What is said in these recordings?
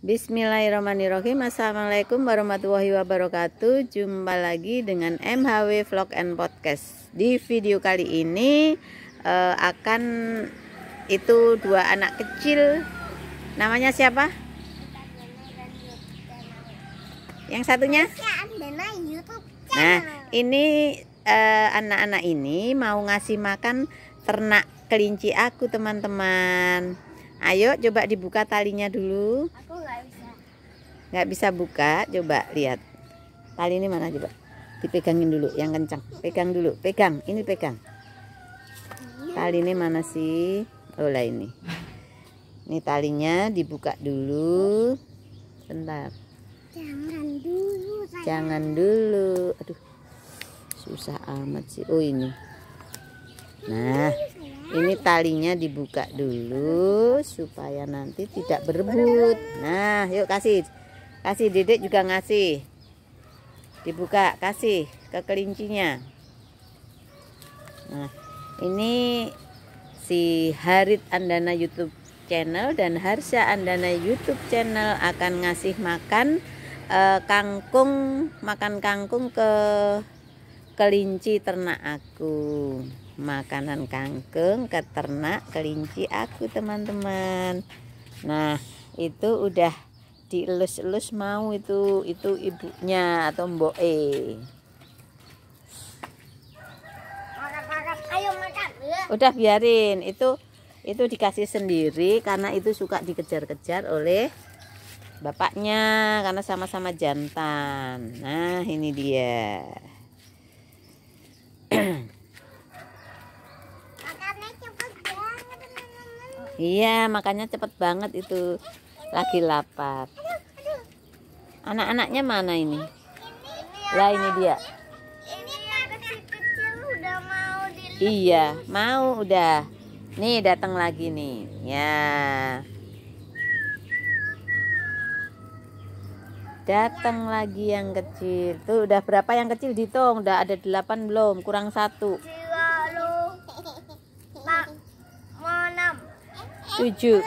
Bismillahirrahmanirrahim. Assalamualaikum warahmatullahi wabarakatuh. Jumpa lagi dengan MHW Vlog and Podcast. Di video kali ini uh, Akan Itu dua anak kecil. Namanya siapa? Yang satunya? Nah ini uh, Anak-anak ini Mau ngasih makan Ternak kelinci aku teman-teman Ayo coba dibuka talinya dulu. Aku nggak bisa. Nggak bisa buka, coba lihat. Tali ini mana coba? Dipegangin dulu yang kencang. Pegang dulu, pegang. Ini pegang. Tali ini mana sih? Oh lah ini. Ini talinya dibuka dulu. Bentar. Jangan dulu. Saya. Jangan dulu. Aduh. Susah amat sih. Oh ini. Nah, ini talinya dibuka dulu supaya nanti tidak berebut. Nah yuk kasih. Kasih dedek juga ngasih. Dibuka kasih ke kelincinya. Nah ini si Harit Andana YouTube channel dan Harsha Andana YouTube channel akan ngasih makan uh, kangkung makan kangkung ke kelinci ternak aku makanan kangkung ke ternak kelinci aku teman-teman. Nah itu udah dielus-elus mau itu itu ibunya atau mbok e ayo makan. Ya. udah biarin. Itu itu dikasih sendiri karena itu suka dikejar-kejar oleh bapaknya karena sama-sama jantan. Nah ini dia Iya, makanya cepet banget itu. Lagi lapar. Anak-anaknya mana ini? Lah ini dia. Ini kecil-kecil udah mau dilihat. Iya, mau udah. Nih datang lagi nih. Ya. Datang lagi yang kecil. Tuh udah berapa yang kecil dihitung? Udah ada delapan belum? Kurang satu. Lalu Pak mau enam. Tujuh.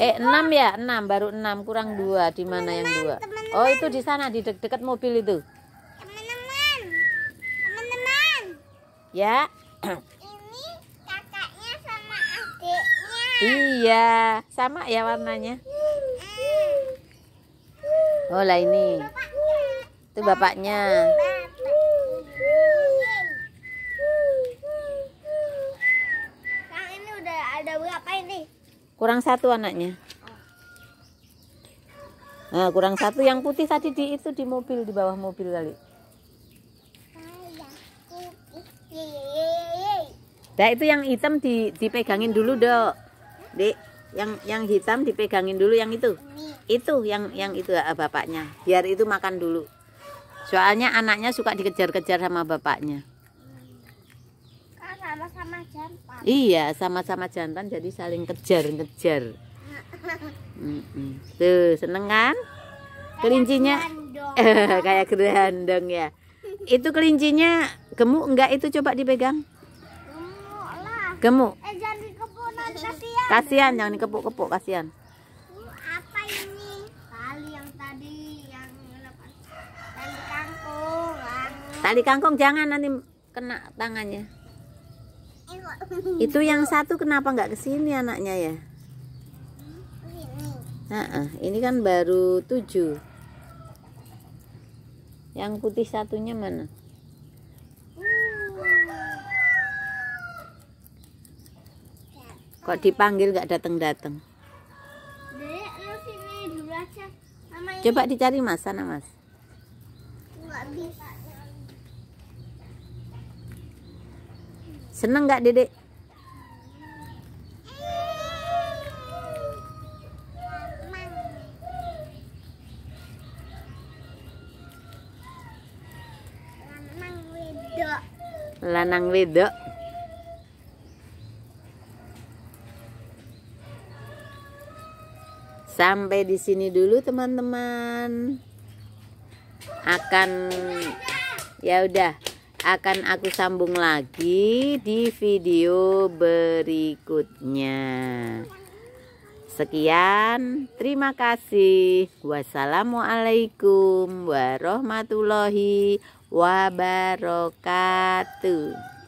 Eh enam ya enam baru enam kurang dua di mana yang dua? Oh itu di sana di de dekat mobil itu. Teman-teman. Teman-teman. Ya. Ini kakaknya sama adiknya. Iya sama ya warnanya. Oh lah ini itu bapaknya. Kang ini udah ada berapa ini? Kurang satu anaknya. Nah kurang satu yang putih tadi di itu di mobil di bawah mobil kali. Nah itu yang hitam di dipegangin dulu dok, dek. Yang yang hitam dipegangin dulu yang itu. Itu yang yang itu ah, bapaknya. Biar itu makan dulu. Soalnya anaknya suka dikejar-kejar sama bapaknya. Kan sama-sama jantan. Iya, sama-sama jantan jadi saling kejar-kejar. Tuh, seneng kan? Kelincinya kayak gerandong ya. Itu kelincinya gemuk enggak itu coba dipegang? Gemuk lah. Gemuk. Eh jangan dikepuk kasihan. Kasihan jangan dikepuk-kepuk kasihan. Ini apa ini? Tali yang tadi yang lepas. Tali kangkung. Anu. Tali kangkung jangan nanti kena tangannya. Itu yang satu kenapa nggak ke sini anaknya ya? Nah, ini kan baru tujuh. Yang putih satunya mana? Kok dipanggil nggak datang-datang? Coba dicari mas sana mas. nggak bisa. Seneng nggak dedek? Lanang wedok. Lanang wedok. Sampai di sini dulu teman-teman. Akan ya udah akan aku sambung lagi di video berikutnya. Sekian, terima kasih. Wassalamualaikum warahmatullahi wabarakatuh.